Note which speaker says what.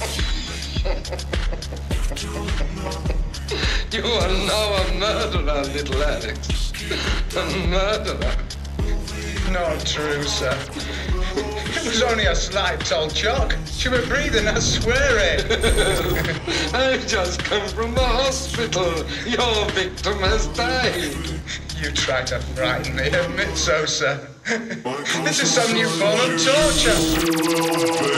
Speaker 1: You are now a murderer, little Alex. A murderer.
Speaker 2: Not true, sir. It was only a slight tolchock. She was breathing, I swear it.
Speaker 1: I just come from the hospital. Your victim has died.
Speaker 2: You try to frighten me, admit so, sir. This is some new form of torture.